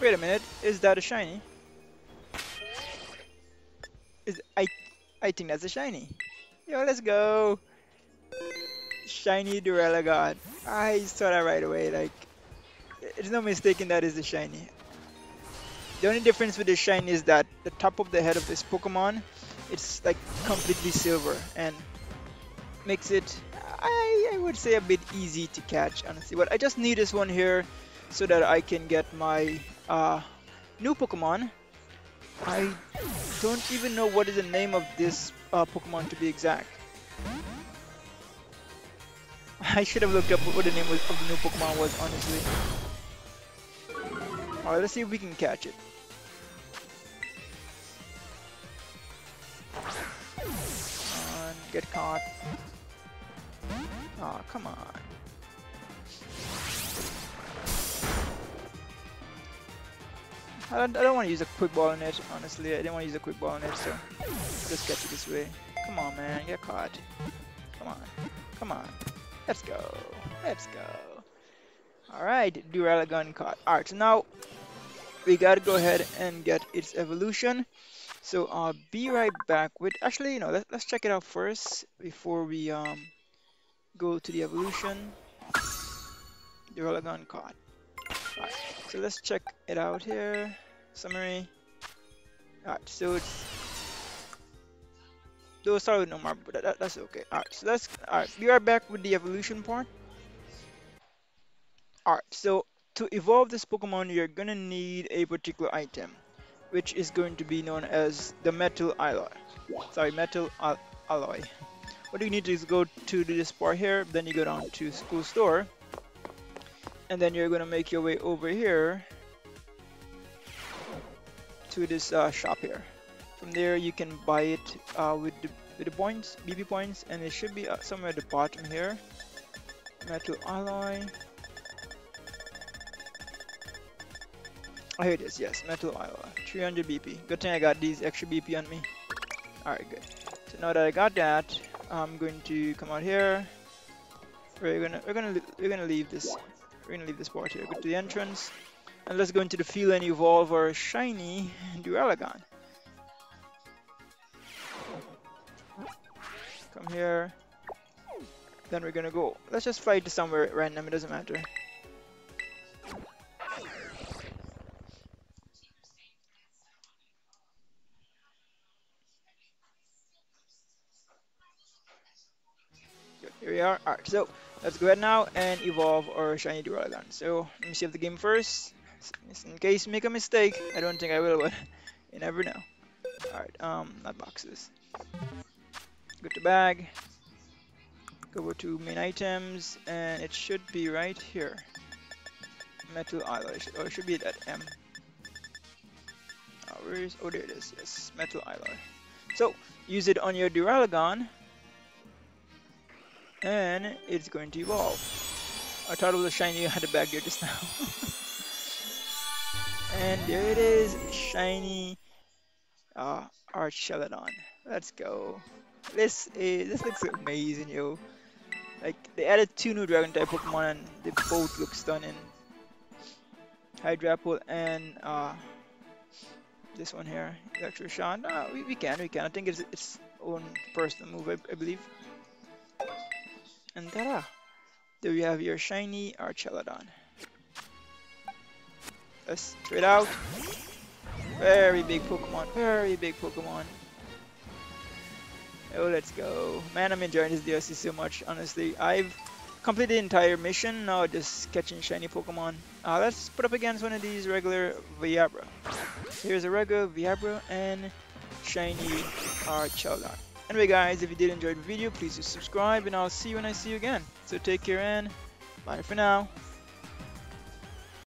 Wait a minute, is that a shiny? Is I I think that's a shiny. Yo, let's go. Shiny Duraludon. I saw that right away. Like, there's no mistaking that is a shiny. The only difference with the shiny is that the top of the head of this Pokemon, it's like completely silver and makes it, I, I would say, a bit easy to catch, honestly. But I just need this one here so that I can get my uh, new Pokemon. I don't even know what is the name of this uh, Pokemon to be exact. I should have looked up what the name of the new Pokemon was, honestly. Alright, let's see if we can catch it. Get caught. oh, come on. I don't, I don't want to use a quick ball on it, honestly. I didn't want to use a quick ball on it, so just catch it this way. Come on, man, get caught. Come on, come on. Let's go. Let's go. Alright, Duraludon caught. Alright, so now we gotta go ahead and get its evolution. So I'll be right back with, actually, you know, let, let's check it out first before we um, go to the evolution. Duraludon caught. Alright, so let's check it out here. Summary. Alright, so it's We'll start with no more, but that, that's okay. Alright, so let's alright, we are back with the evolution part. Alright, so to evolve this Pokemon, you're gonna need a particular item, which is going to be known as the Metal Alloy. Sorry, Metal al Alloy. What you need is go to this part here, then you go down to School Store, and then you're gonna make your way over here to this uh, shop here. From there, you can buy it uh, with, the, with the points, BP points, and it should be uh, somewhere at the bottom here. Metal alloy. Oh, here it is. Yes, metal alloy. 300 BP. Good thing I got these extra BP on me. Alright, good. So now that I got that, I'm going to come out here. We're gonna we're gonna we're gonna leave this we're gonna leave this part here. Go to the entrance, and let's go into the field and evolve our shiny Duraludon. Come here. Then we're gonna go. Let's just fly to somewhere random, it doesn't matter. Here we are. Alright, so let's go ahead now and evolve our shiny Duraludon. So let me save the game first. In case make a mistake. I don't think I will, but you never know. Alright, um, not boxes. Go to bag. Go over to main items, and it should be right here. Metal alloy. Oh, it should be that M. Oh, where is? Oh, there it is. Yes, metal alloy. So use it on your Duraludon, and it's going to evolve. I thought it was a shiny you had a bag there just now. and there it is, shiny uh, Archaludon. Let's go. This is, this looks amazing, yo. Like they added two new Dragon type Pokemon and they both look stunning. Hydrapple and uh, this one here, Electro Shot. Uh, we, we can, we can. I think it's its own personal move, I, I believe. And ta-da! There you have your shiny Archaludon. Let's trade out. Very big Pokemon, very big Pokemon. Oh, let's go. Man, I'm enjoying this DLC so much, honestly. I've completed the entire mission, now just catching shiny Pokemon. Uh, let's put up against one of these regular Vibrava. Here's a regular Vibrava and shiny Archaludon. Anyway guys, if you did enjoy the video, please do subscribe and I'll see you when I see you again. So take care and bye for now.